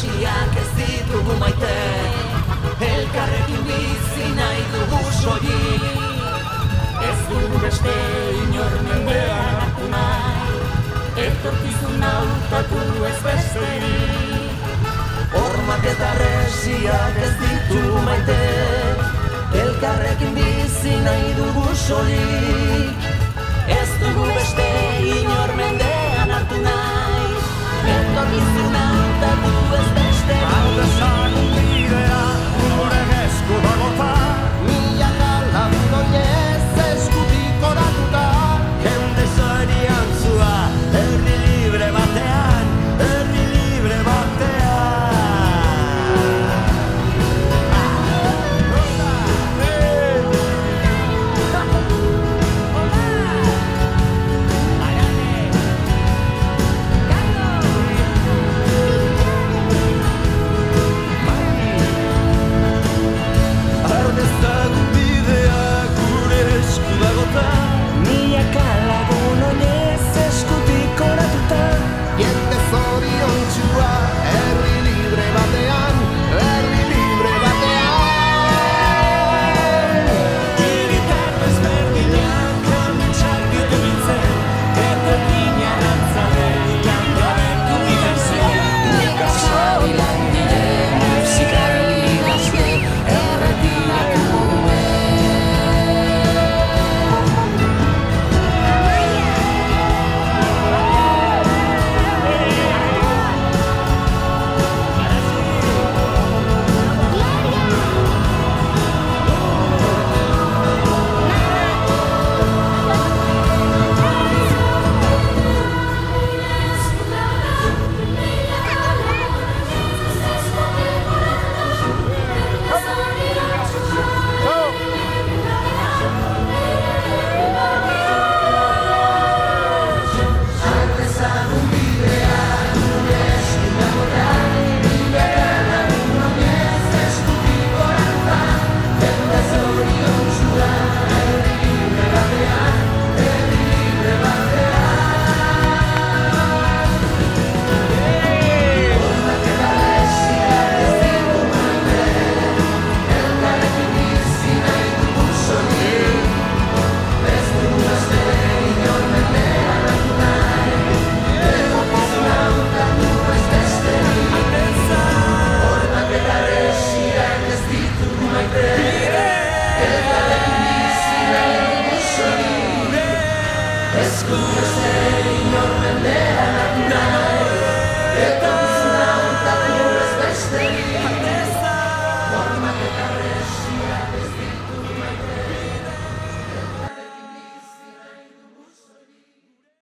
arresiak ez ditugu maite. Elkarrekin bizi nahi dugu soilik. Ez dugu beste inor mendean hartu nahi. Etorkizun hautatu ez besterik. Hormak eta arresiak ez ditugu maite. Elkarrekin bizi nahi dugu solik Ez dugu beste Escúchese y no me la nada.